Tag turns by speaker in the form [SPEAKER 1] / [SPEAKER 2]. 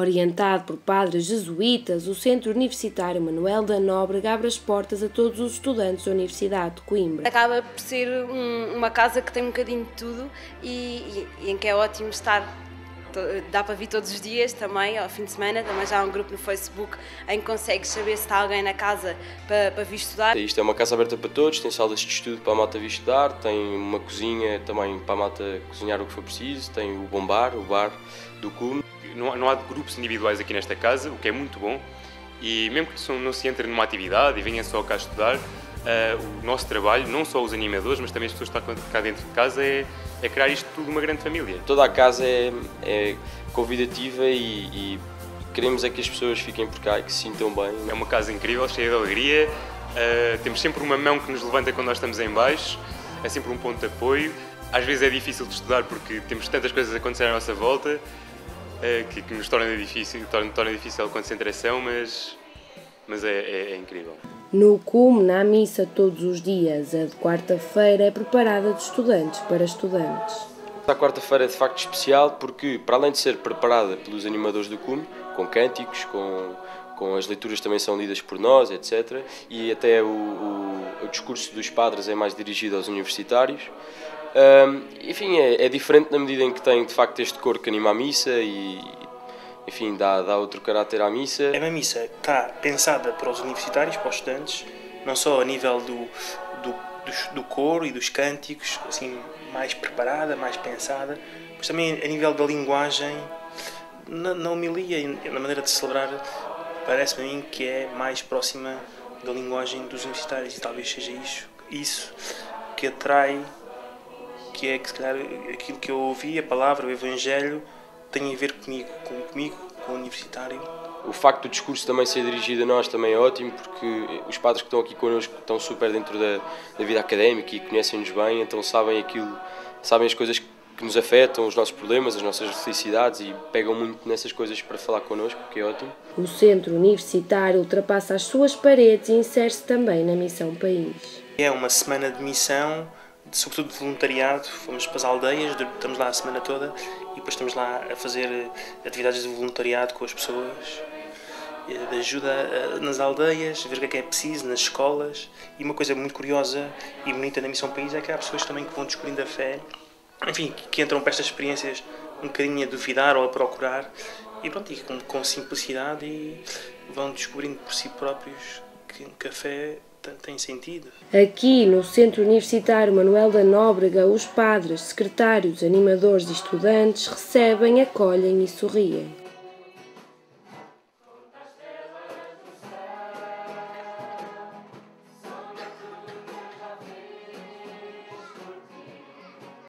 [SPEAKER 1] Orientado por padres jesuítas, o Centro Universitário Manuel da Nóbrega abre as portas a todos os estudantes da Universidade de Coimbra.
[SPEAKER 2] Acaba por ser um, uma casa que tem um bocadinho de tudo e, e, e em que é ótimo estar dá para vir todos os dias também, ao fim de semana. Também já há um grupo no Facebook em que consegues saber se está alguém na casa para, para vir estudar.
[SPEAKER 3] Isto é uma casa aberta para todos, tem salas de estudo para a malta vir estudar, tem uma cozinha também para a malta cozinhar o que for preciso, tem o bombar, o bar do cume.
[SPEAKER 4] Não, não há grupos individuais aqui nesta casa, o que é muito bom. E mesmo que não se entre numa atividade e venham só cá estudar, uh, o nosso trabalho, não só os animadores, mas também as pessoas que estão cá dentro de casa, é, é criar isto tudo uma grande família.
[SPEAKER 3] Toda a casa é, é convidativa e, e, queremos é que as pessoas fiquem por cá e que se sintam bem.
[SPEAKER 4] É uma casa incrível, cheia de alegria, uh, temos sempre uma mão que nos levanta quando nós estamos em baixo, é sempre um ponto de apoio. Às vezes é difícil de estudar porque temos tantas coisas a acontecer à nossa volta que, que, nos torna difícil, torna, torna difícil a concentração, mas mas é, é, é incrível.
[SPEAKER 1] No CUM, na missa todos os dias, a de quarta-feira é preparada de estudantes para estudantes.
[SPEAKER 3] A quarta-feira é de facto especial porque, para além de ser preparada pelos animadores do CUM, com cânticos, com, com as leituras também são lidas por nós, etc. E até o, o, o discurso dos padres é mais dirigido aos universitários. Um, enfim, é, é, diferente na medida em que tem de facto este cor que anima a missa e, enfim, dá, dá outro caráter à missa.
[SPEAKER 5] É uma missa que está pensada para os universitários, para os estudantes, não só a nível do, do, do, do coro e dos cânticos, assim, mais preparada, mais pensada, mas também a nível da linguagem, na, na homilia, na maneira de celebrar, parece-me a mim que é mais próxima da linguagem dos universitários e talvez seja isso, isso que atrai, que é que se calhar aquilo que eu ouvi, a palavra, o Evangelho, tem a ver comigo, com, comigo, com o universitário.
[SPEAKER 3] O facto do discurso também ser dirigido a nós também é ótimo, porque os padres que estão aqui connosco estão super dentro da, da vida académica e conhecem-nos bem, então sabem aquilo, sabem as coisas que nos afetam, os nossos problemas, as nossas felicidades e pegam muito nessas coisas para falar connosco, que é ótimo.
[SPEAKER 1] O centro universitário ultrapassa as suas paredes e insere-se também na Missão País.
[SPEAKER 5] É uma semana de missão sobretudo de voluntariado, fomos para as aldeias, estamos lá a semana toda e depois estamos lá a fazer eh, atividades de voluntariado com as pessoas, eh, de ajuda eh, nas aldeias, ver o que é que é preciso, nas escolas. E uma coisa muito curiosa e bonita na Missão País é que há pessoas também que vão descobrindo a fé, enfim, que entram para estas experiências um bocadinho a duvidar ou a procurar e pronto, e com, com simplicidade e vão descobrindo por si próprios que, que a fé tem sentido.
[SPEAKER 1] Aqui no Centro Universitário Manuel da Nóbrega, os padres, secretários, animadores e estudantes recebem, acolhem e sorriem.